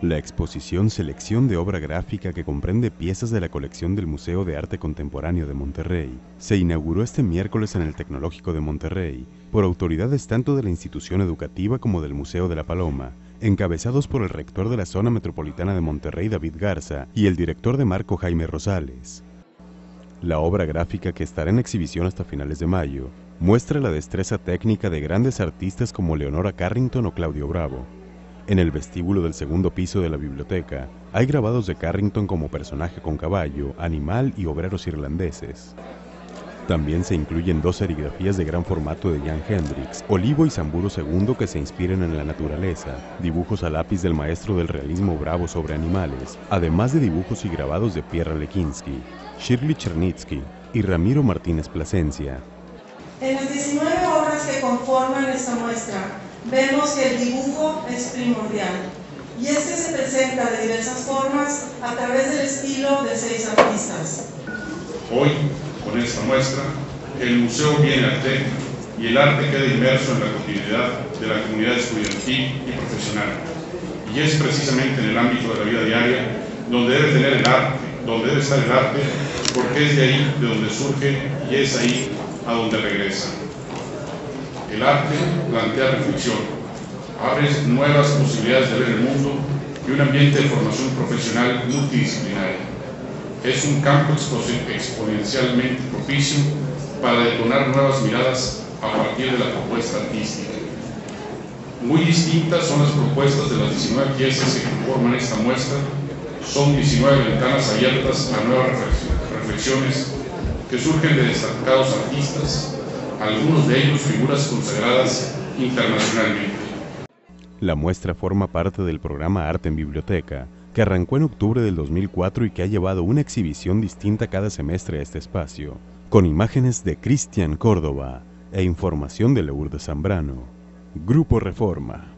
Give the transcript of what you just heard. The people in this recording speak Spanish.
La exposición Selección de Obra Gráfica que comprende piezas de la colección del Museo de Arte Contemporáneo de Monterrey se inauguró este miércoles en el Tecnológico de Monterrey por autoridades tanto de la institución educativa como del Museo de la Paloma, encabezados por el rector de la zona metropolitana de Monterrey David Garza y el director de Marco Jaime Rosales. La obra gráfica que estará en exhibición hasta finales de mayo muestra la destreza técnica de grandes artistas como Leonora Carrington o Claudio Bravo en el vestíbulo del segundo piso de la biblioteca hay grabados de Carrington como personaje con caballo, animal y obreros irlandeses. También se incluyen dos serigrafías de gran formato de Jan Hendrix, Olivo y Samburo II que se inspiran en la naturaleza, dibujos a lápiz del maestro del realismo bravo sobre animales, además de dibujos y grabados de Pierre Lekinski, Shirley Chernitsky y Ramiro Martínez Plasencia. En las 19 obras que conforman esta muestra, vemos que el dibujo es primordial y este se presenta de diversas formas a través del estilo de seis artistas. Hoy, con esta muestra, el museo viene al tema y el arte queda inmerso en la continuidad de la comunidad estudiantil y profesional. Y es precisamente en el ámbito de la vida diaria donde debe tener el arte, donde debe estar el arte, porque es de ahí de donde surge y es ahí a donde regresa. El arte plantea reflexión, abre nuevas posibilidades de ver el mundo y un ambiente de formación profesional multidisciplinaria. Es un campo exponencialmente propicio para detonar nuevas miradas a partir de la propuesta artística. Muy distintas son las propuestas de las 19 piezas que conforman esta muestra. Son 19 ventanas abiertas a nuevas reflexiones que surgen de destacados artistas, algunos de ellos figuras consagradas internacionalmente. La muestra forma parte del programa Arte en Biblioteca, que arrancó en octubre del 2004 y que ha llevado una exhibición distinta cada semestre a este espacio, con imágenes de Cristian Córdoba e información de Lourdes Zambrano. Grupo Reforma.